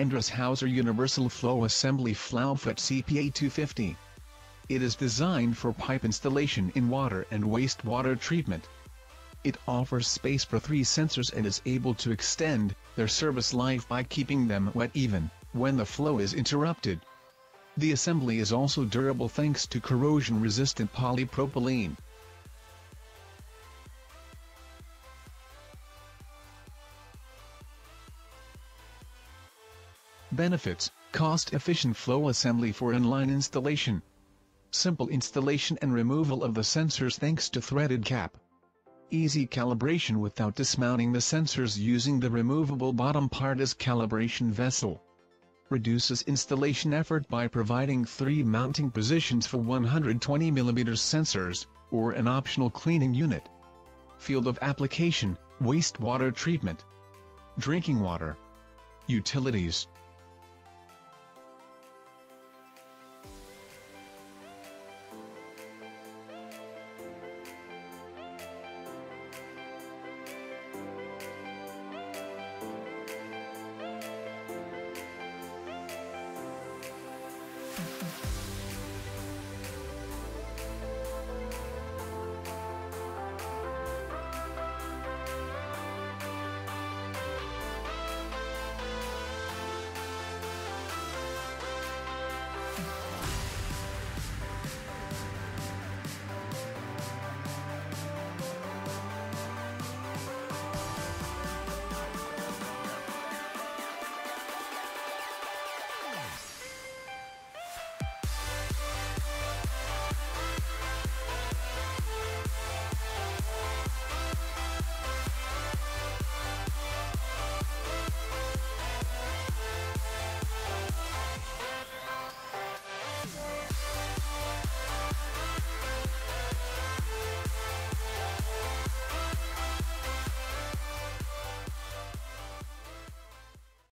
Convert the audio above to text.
Endress Universal Flow Assembly Flowfit CPA 250. It is designed for pipe installation in water and wastewater treatment. It offers space for three sensors and is able to extend their service life by keeping them wet even when the flow is interrupted. The assembly is also durable thanks to corrosion-resistant polypropylene. Benefits, cost-efficient flow assembly for inline installation. Simple installation and removal of the sensors thanks to threaded cap. Easy calibration without dismounting the sensors using the removable bottom part as calibration vessel. Reduces installation effort by providing three mounting positions for 120mm sensors, or an optional cleaning unit. Field of application, wastewater treatment. Drinking water. Utilities